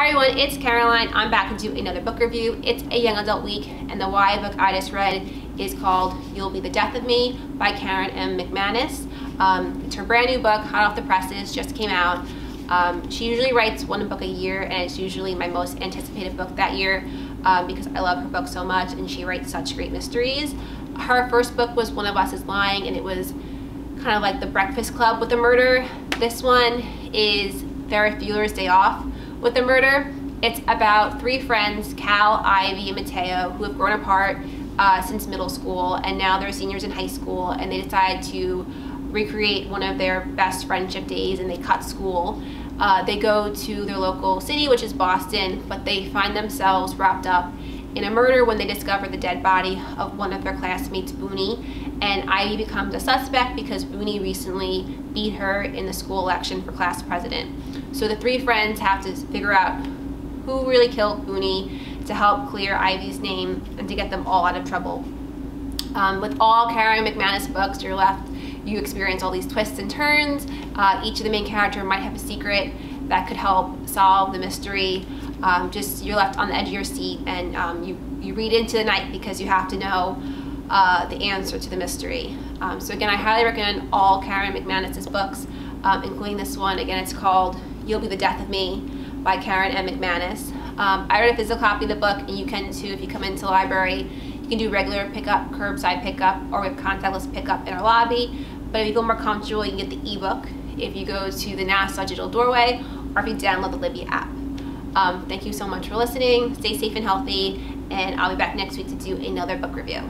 Hi everyone, it's Caroline. I'm back to do another book review. It's a young adult week and the YA book I just read is called You'll Be the Death of Me by Karen M. McManus. Um, it's her brand new book, hot off the presses, just came out. Um, she usually writes one book a year and it's usually my most anticipated book that year um, because I love her book so much and she writes such great mysteries. Her first book was One of Us is Lying and it was kind of like the Breakfast Club with a murder. This one is Ferris Bueller's Day Off with the murder. It's about three friends, Cal, Ivy, and Mateo, who have grown apart uh, since middle school, and now they're seniors in high school, and they decide to recreate one of their best friendship days, and they cut school. Uh, they go to their local city, which is Boston, but they find themselves wrapped up in a murder when they discover the dead body of one of their classmates, Booney, and Ivy becomes a suspect because Booney recently beat her in the school election for class president. So the three friends have to figure out who really killed Booney to help clear Ivy's name and to get them all out of trouble. Um, with all Karen McManus books, you're left, you experience all these twists and turns. Uh, each of the main character might have a secret that could help solve the mystery. Um, just you're left on the edge of your seat and um, you, you read into the night because you have to know uh, the answer to the mystery. Um, so again, I highly recommend all Karen McManus's books, um, including this one. Again, it's called You'll Be the Death of Me by Karen M. McManus. Um, I read a physical copy of the book, and you can too if you come into the library. You can do regular pickup, curbside pickup, or with contactless pickup in our lobby. But if you feel more comfortable, you can get the ebook if you go to the Nassau Digital Doorway or if you download the Libby app. Um, thank you so much for listening. Stay safe and healthy, and I'll be back next week to do another book review.